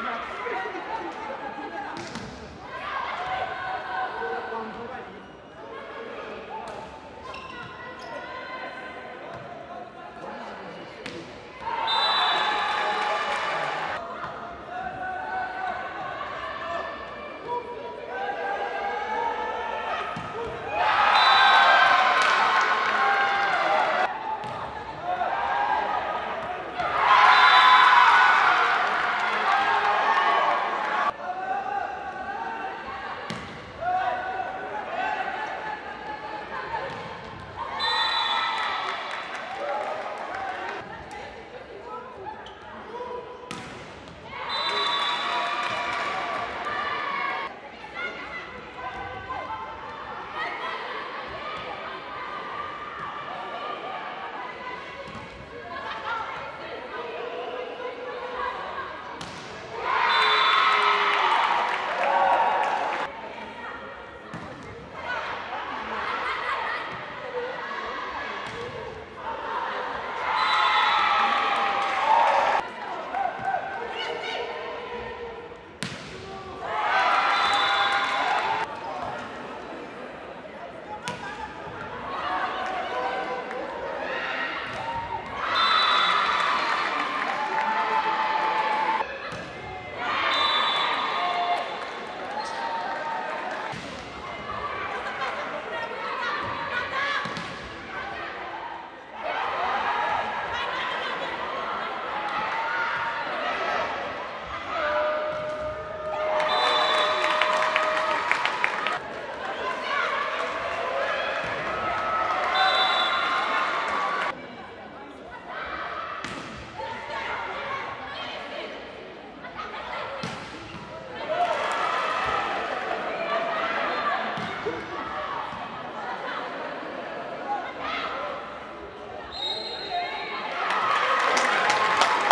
about three.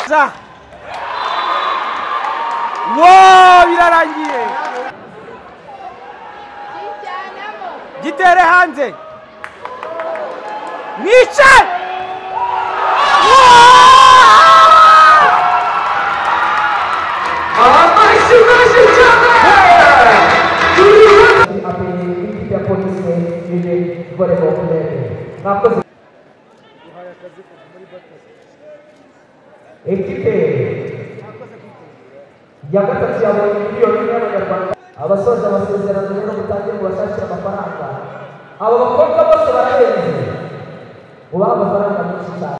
Za. wo birarangiye gitere hanze? Mwice apre ikipe ya polisi ije É Yagata chiamo il mio numero di appartamento. Abbasoggi a Massesera, non ero buttati in guasciaccia a Paparanga. Avevo colto a Bosso Valenze. Uva a Paparanga, non ci sta.